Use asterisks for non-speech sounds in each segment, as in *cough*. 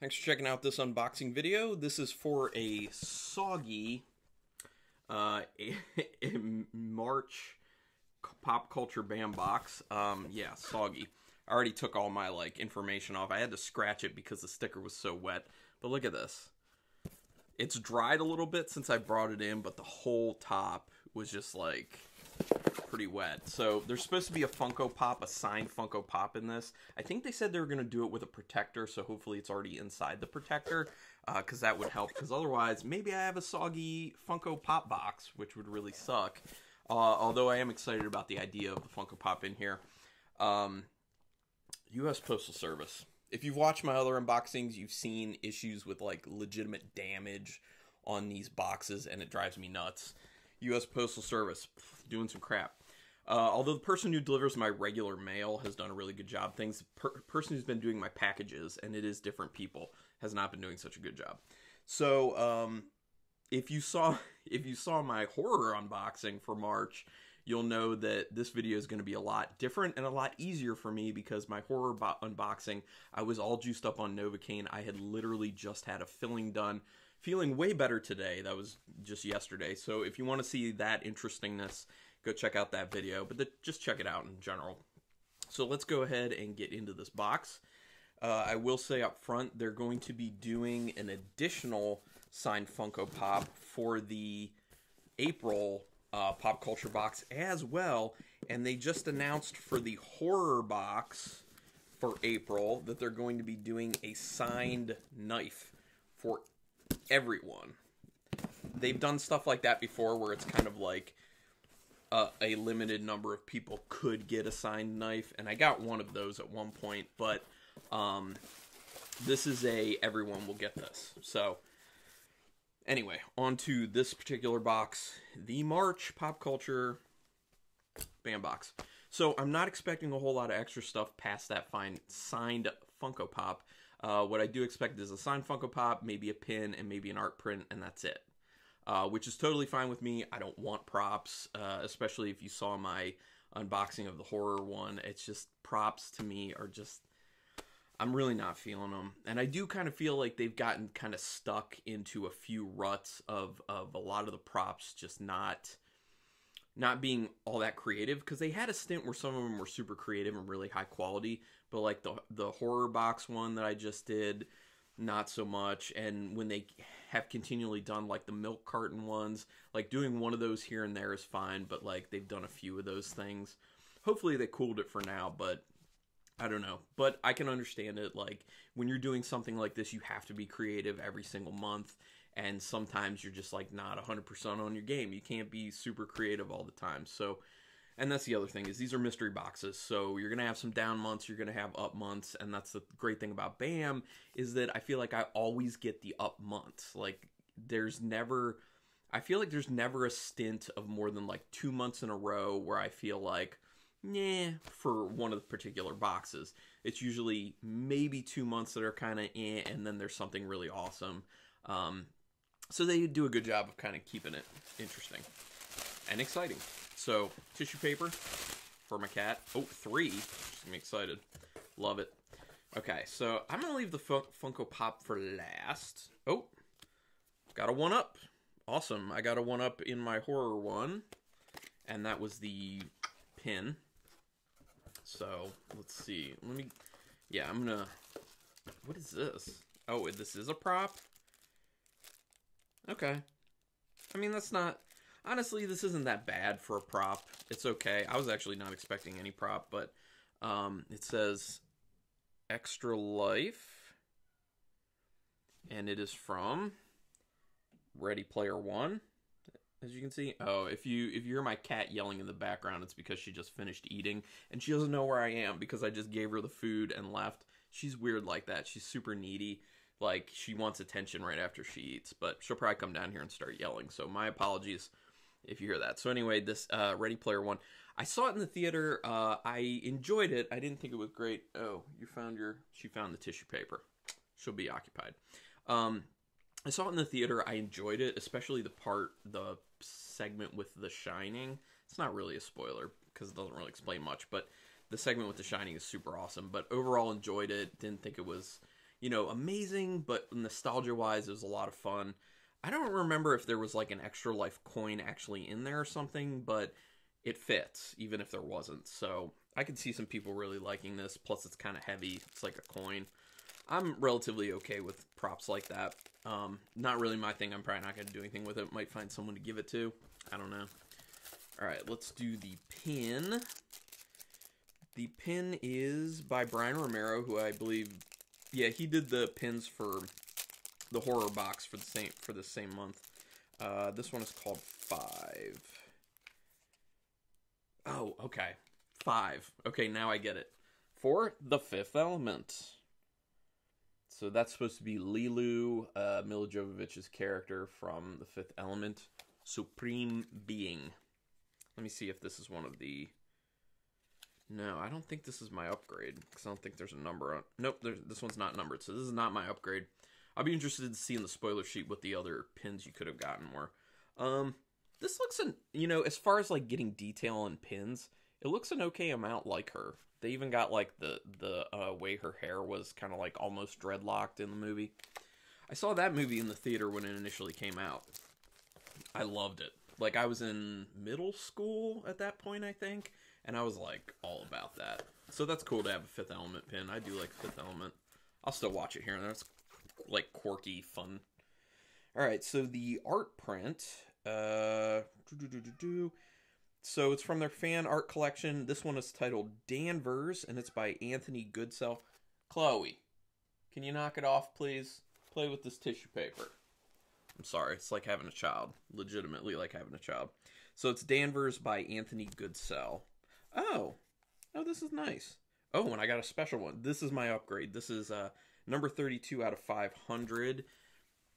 Thanks for checking out this unboxing video. This is for a soggy uh, *laughs* March pop culture bam box. Um, yeah, soggy. I already took all my like information off. I had to scratch it because the sticker was so wet. But look at this. It's dried a little bit since I brought it in, but the whole top was just like pretty wet. So there's supposed to be a Funko Pop, a signed Funko Pop in this. I think they said they were going to do it with a protector, so hopefully it's already inside the protector, because uh, that would help. Because otherwise, maybe I have a soggy Funko Pop box, which would really suck. Uh, although I am excited about the idea of the Funko Pop in here. Um, U.S. Postal Service. If you've watched my other unboxings, you've seen issues with like legitimate damage on these boxes, and it drives me nuts. U.S. Postal Service doing some crap. Uh, although the person who delivers my regular mail has done a really good job, things per- person who's been doing my packages, and it is different people, has not been doing such a good job. So, um, if you saw *laughs* if you saw my horror unboxing for March, you'll know that this video is going to be a lot different and a lot easier for me because my horror bo- unboxing, I was all juiced up on Novocaine. I had literally just had a filling done feeling way better today. That was just yesterday. So if you want to see that interestingness, go check out that video. But the, just check it out in general. So let's go ahead and get into this box. Uh, I will say up front, they're going to be doing an additional signed Funko Pop for the April uh, pop culture box as well. And they just announced for the horror box for April that they're going to be doing a signed knife for everyone. They've done stuff like that before where it's kind of like uh, a limited number of people could get a signed knife, and I got one of those at one point, but um, this is a everyone will get this. So, anyway, on to this particular box the March Pop Culture Bam Box. So, I'm not expecting a whole lot of extra stuff past that fine signed Funko Pop. Uh, what I do expect is a signed Funko Pop, maybe a pin, and maybe an art print, and that's it. Uh, which is totally fine with me. I don't want props, uh, especially if you saw my unboxing of the horror one. It's just props to me are just. I'm really not feeling them, and I do kind of feel like they've gotten kind of stuck into a few ruts of of a lot of the props just not not being all that creative because they had a stint where some of them were super creative and really high quality, but like the the horror box one that I just did, not so much. And when they have continually done like the milk carton ones, like doing one of those here and there is fine, but like they've done a few of those things. Hopefully they cooled it for now, but I don't know. But I can understand it. Like when you're doing something like this, you have to be creative every single month. And sometimes you're just like not 100% on your game. You can't be super creative all the time. So and that's the other thing is these are mystery boxes. So you're gonna have some down months you're gonna have up months. And that's the great thing about bam is that i feel like i always get the up months. Like there's never i feel like there's never a stint of more than like two months in a row where i feel like yeah for one of the particular boxes. It's usually maybe two months that are kind of eh, and then there's something really awesome. Um, so they do a good job of kind of keeping it interesting and exciting so, tissue paper for my cat. Oh, three. I'm excited. Love it. Okay, so I'm going to leave the Fun Funko Pop for last. Oh, got a one up. Awesome. I got a one up in my horror one. And that was the pin. So, let's see. Let me... Yeah, I'm going to... What is this? Oh, this is a prop? Okay. I mean, that's not honestly, this isn't that bad for a prop. It's okay. I was actually not expecting any prop, but um, it says Extra Life, and it is from Ready Player One. As you can see, oh, if you if you hear my cat yelling in the background, it's because she just finished eating and she doesn't know where I am because I just gave her the food and left. She's weird like that. She's super needy like she wants attention right after she eats but she'll probably come down here and start yelling so my apologies if you hear that. So anyway, this uh, Ready Player One, I saw it in the theater. Uh, I enjoyed it. I didn't think it was great. Oh, you found your. She found the tissue paper. She'll be occupied. Um, I saw it in the theater. I enjoyed it, especially the part, the segment with The Shining. It's not really a spoiler because it doesn't really explain much, but the segment with The Shining is super awesome. But overall, enjoyed it. Didn't think it was you know, amazing, but nostalgia wise, it was a lot of fun. I don't remember if there was like an extra life coin actually in there or something, but it fits even if there wasn't. So I could see some people really liking this. Plus, it's kind of heavy. It's like a coin. I'm relatively okay with props like that. Um, not really my thing. I'm probably not going to do anything with it. Might find someone to give it to. I don't know. All right, let's do the pin. The pin is by Brian Romero, who I believe, yeah, he did the pins for the horror box for the same for the same month. Uh, this one is called Five. Oh, okay, Five. Okay, now I get it. For the Fifth Element. So that's supposed to be Leeloo, uh, Milla Jovovich's character from The Fifth Element, Supreme Being. Let me see if this is one of the. No, I don't think this is my upgrade because I don't think there's a number on. Nope, this one's not numbered, so this is not my upgrade. I'll be interested to see in the spoiler sheet what the other pins you could have gotten more. Um, this looks an you know as far as like getting detail on pins, it looks an okay amount like her. They even got like the the uh, way her hair was kind of like almost dreadlocked in the movie. I saw that movie in the theater when it initially came out. I loved it. Like I was in middle school at that point, I think, and I was like all about that. So that's cool to have a Fifth Element pin. I do like Fifth Element. I'll still watch it here and there. It's like quirky, fun. All right, so the art print. Uh, so it's from their fan art collection. This one is titled Danvers, and it's by Anthony Goodsell. Chloe, can you knock it off, please? Play with this tissue paper. I'm sorry, it's like having a child. Legitimately like having a child. So it's Danvers by Anthony Goodsell. Oh, oh, this is nice. Oh, and I got a special one. This is my upgrade. This is uh, number 32 out of 500.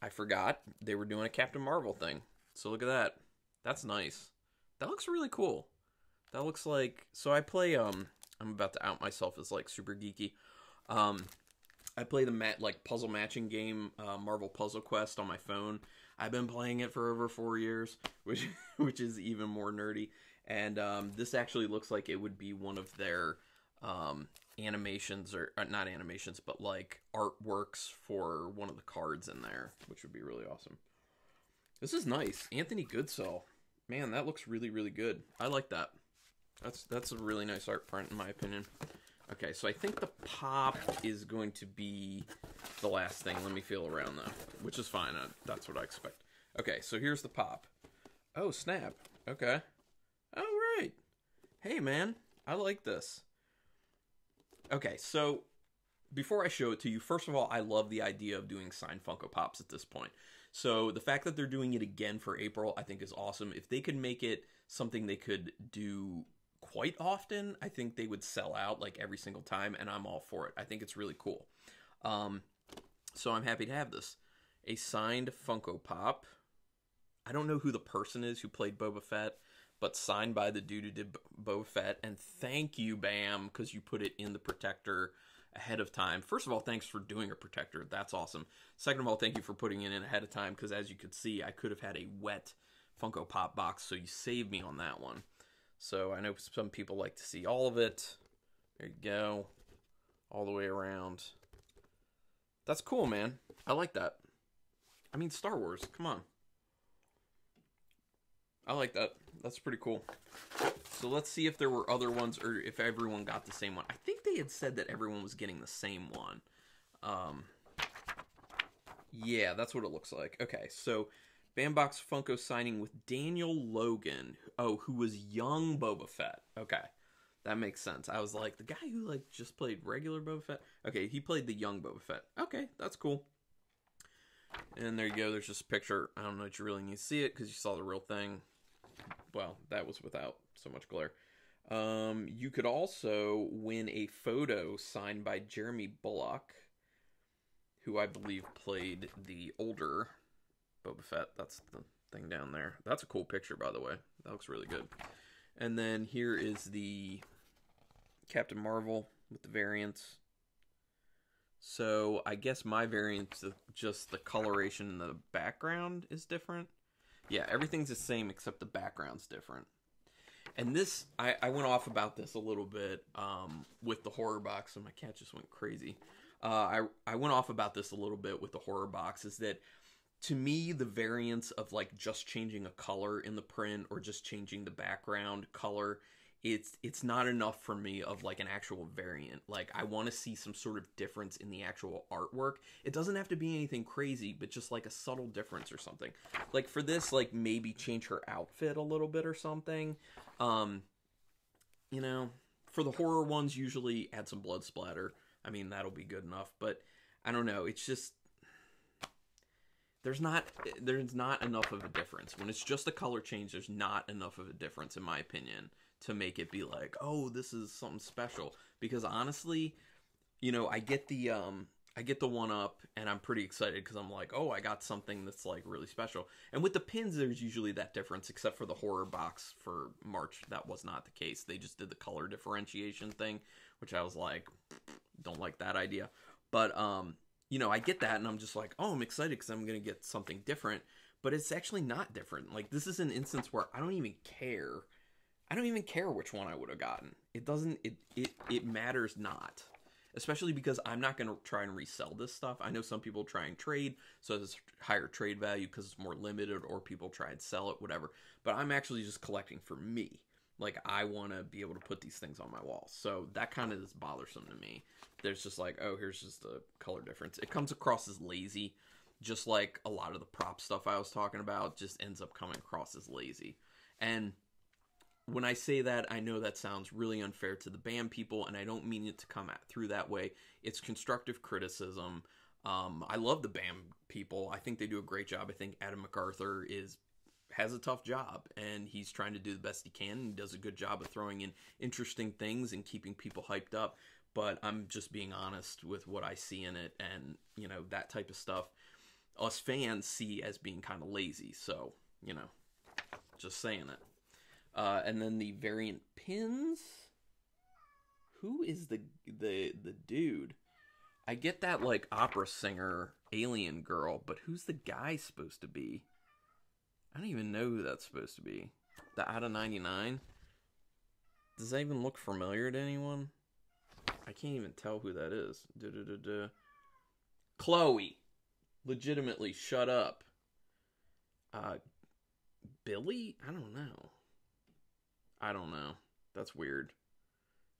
I forgot they were doing a Captain Marvel thing. So look at that. That's nice. That looks really cool. That looks like so I play um I'm about to out myself as like super geeky. Um I play the mat like puzzle matching game uh, Marvel Puzzle Quest on my phone. I've been playing it for over 4 years, *laughs* which which is even more nerdy. And um, this actually looks like it would be one of their um, animations or, or, uh, not animations, but like artworks for one of the cards in there, which would be really awesome. This is nice, Anthony Goodsell. Man, that looks really, really good. I like that. That's that's a really nice art print in my opinion. Okay, so I think the pop is going to be the last thing. Let me feel around though, which is fine. That's what I expect. Okay, so here's the pop. Oh, snap. Okay. All right. Hey, man. I like this. Okay, so before I show it to you, first of all, I love the idea of doing signed Funko Pops at this point. So the fact that they're doing it again for April, I think is awesome. If they could make it something they could do quite often, I think they would sell out like every single time, and I'm all for it. I think it's really cool. Um, so I'm happy to have this. A signed Funko Pop. I don't know who the person is who played Boba Fett, but signed by the dude who did Boba Fett. And thank you, Bam, because you put it in the protector ahead of time. First of all, thanks for doing a protector. That's awesome. Second of all, thank you for putting it in ahead of time because as you could see, I could have had a wet Funko Pop box, so you saved me on that one. So I know some people like to see all of it. There you go. All the way around. That's cool, man. I like that. I mean, Star Wars. Come on. I like that. That's pretty cool. So let's see if there were other ones or if everyone got the same one. I think they had said that everyone was getting the same one. Um, yeah, that's what it looks like. Okay, so Bambox Funko signing with Daniel Logan. Oh, who was young Boba Fett. Okay. That makes sense. I was like, the guy who like just played regular Boba Fett. Okay, he played the young Boba Fett. Okay, that's cool. And there you go. There's just a picture. I don't know if you really need to see it because you saw the real thing well, that was without so much glare. Um, you could also win a photo signed by Jeremy Bulloch, who I believe played the older Boba Fett. That's the thing down there. That's a cool picture, by the way. That looks really good. And then here is the Captain Marvel with the variants. So I guess my variant's just the coloration in the background is different. Yeah, everything's the same except the background's different. And this, I, I went off about this a little bit um, with the horror box, and my cat just went crazy. uh, I I went off about this a little bit with the horror box. Is that to me the variance of like just changing a color in the print or just changing the background color it's it's not enough for me of like an actual variant. Like i want to see some sort of difference in the actual artwork. It doesn't have to be anything crazy but just like a subtle difference or something. Like for this like maybe change her outfit a little bit or something. Um you know for the horror ones usually add some blood splatter. I mean that'll be good enough but i don't know. It's just there's not there's not enough of a difference. When it's just a color change there's not enough of a difference in my opinion to make it be like oh this is something special because honestly you know i get the um i get the one up and i'm pretty excited because i'm like oh i got something that's like really special and with the pins there's usually that difference except for the horror box for march that was not the case they just did the color differentiation thing which i was like don't like that idea but um you know, I get that, and I'm just like, oh, I'm excited because I'm gonna get something different. But it's actually not different. Like this is an instance where I don't even care. I don't even care which one I would have gotten. It doesn't. It it it matters not. Especially because I'm not gonna try and resell this stuff. I know some people try and trade, so it's higher trade value because it's more limited, or people try and sell it, whatever. But I'm actually just collecting for me. Like I want to be able to put these things on my wall. So that kind of is bothersome to me there's just like, oh, here's just a color difference. It comes across as lazy, just like a lot of the prop stuff I was talking about just ends up coming across as lazy. And when I say that, I know that sounds really unfair to the Bam people, and I don't mean it to come at through that way. It's constructive criticism. Um, I love the Bam people. I think they do a great job. I think Adam MacArthur is has a tough job and he's trying to do the best he can and does a good job of throwing in interesting things and keeping people hyped up but I'm just being honest with what I see in it, and you know that type of stuff. Us fans see as being kind of lazy, so you know, just saying it. Uh, and then the variant pins. Who is the the the dude? I get that like opera singer alien girl, but who's the guy supposed to be? I don't even know who that's supposed to be. The out of 99? Does that even look familiar to anyone? I can't even tell who that is. Da-da-da-da. Chloe. Legitimately, shut up. Uh, Billy? I don't know. I don't know. That's weird.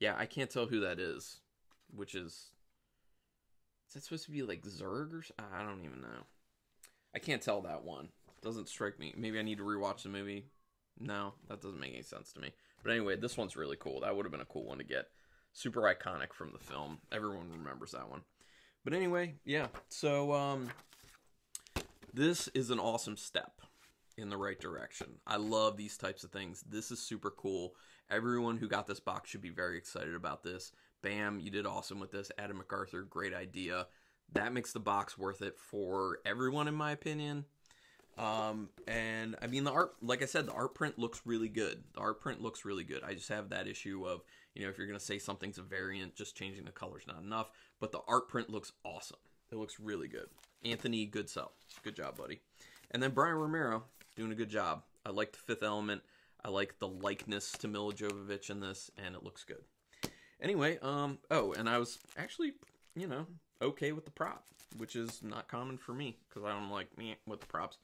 Yeah, I can't tell who that is. Which is. Is that supposed to be like Zorg or I don't even know. I can't tell that one. Doesn't strike me. Maybe I need to rewatch the movie. No, that doesn't make any sense to me. But anyway, this one's really cool. That would have been a cool one to get super iconic from the film. Everyone remembers that one. But anyway, yeah. So um, this is an awesome step in the right direction. I love these types of things. This is super cool. Everyone who got this box should be very excited about this. Bam, you did awesome with this. Adam MacArthur, great idea. That makes the box worth it for everyone, in my opinion. Um, and I mean, the art, like I said, the art print looks really good. The art print looks really good. I just have that issue of, you know, if you're going to say something's a variant, just changing the color's not enough. But the art print looks awesome. It looks really good. Anthony Goodsell. Good job, buddy. And then Brian Romero doing a good job. I like the fifth element. I like the likeness to Milla Jovovich in this, and it looks good. Anyway, um, oh, and I was actually, you know, okay with the prop, which is not common for me because I don't like me with the props.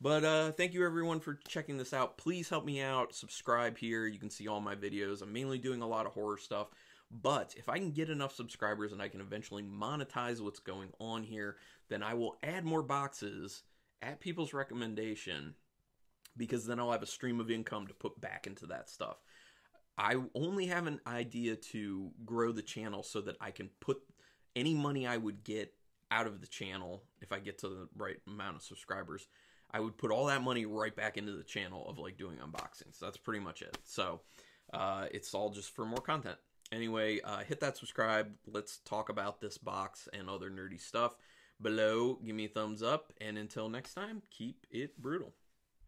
But uh, thank you everyone for checking this out. Please help me out. Subscribe here. You can see all my videos. I'm mainly doing a lot of horror stuff. But if I can get enough subscribers and I can eventually monetize what's going on here, then I will add more boxes at people's recommendation because then I'll have a stream of income to put back into that stuff. I only have an idea to grow the channel so that I can put any money I would get out of the channel if I get to the right amount of subscribers I would put all that money right back into the channel of like doing unboxings. That's pretty much it. So uh, it's all just for more content. Anyway, uh, hit that subscribe. Let's talk about this box and other nerdy stuff below. Give me a thumbs up. And until next time, keep it brutal.